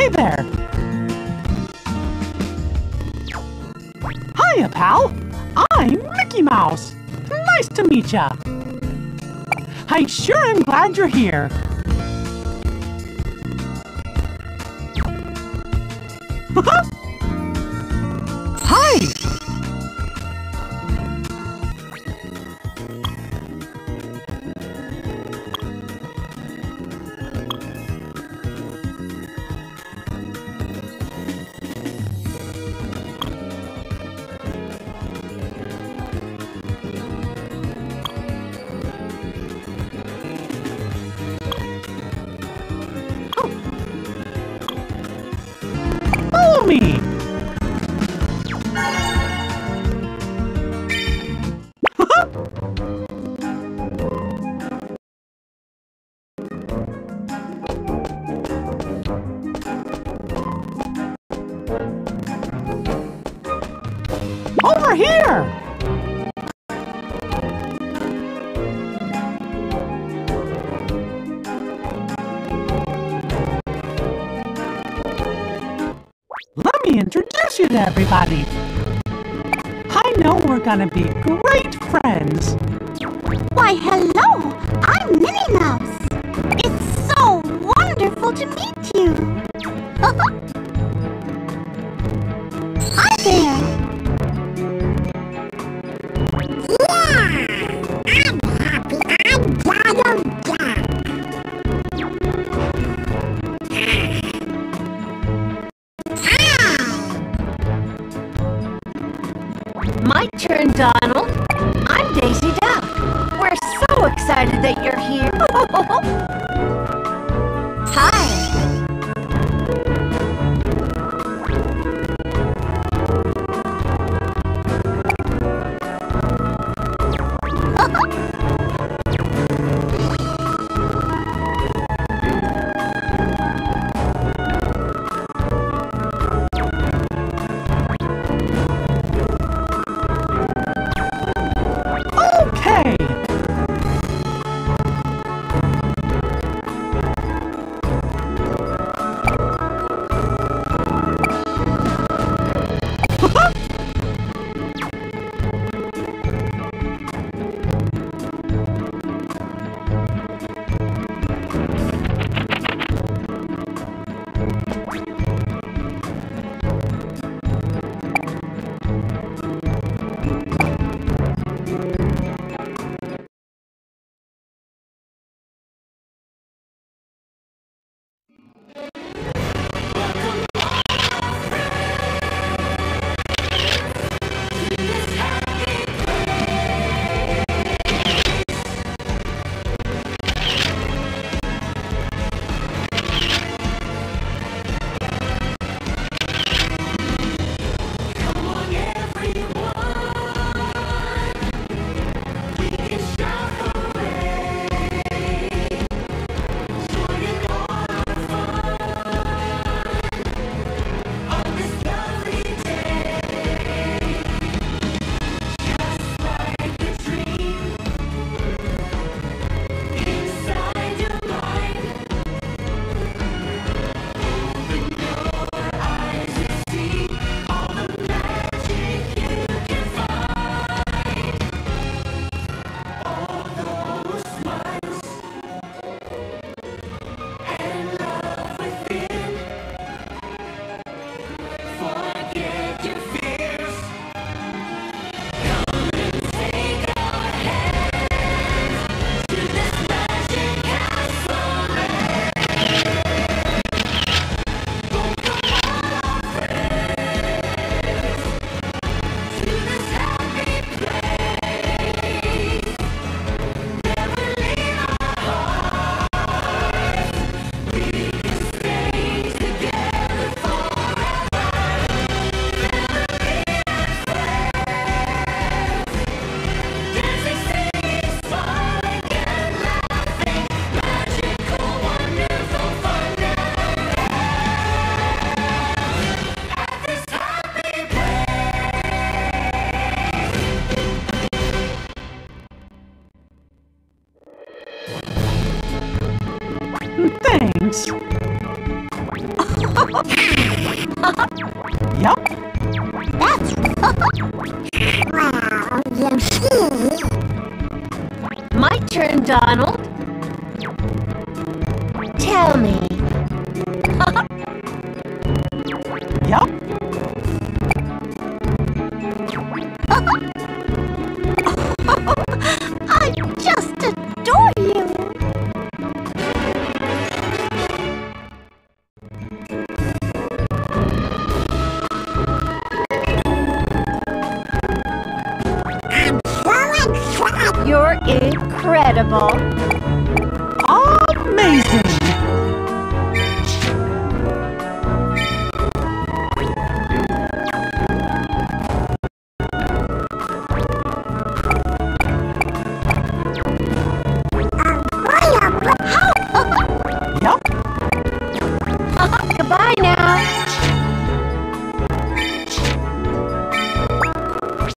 Hey there! Hiya, pal! I'm Mickey Mouse! Nice to meet ya! I sure am glad you're here! you to everybody. I know we're gonna be great friends. Why, hello! I'm Minnie My Donald. I'm Daisy Duck. We're so excited that you're here. Thanks. yep. That's... My turn, Donald. Tell me, incredible.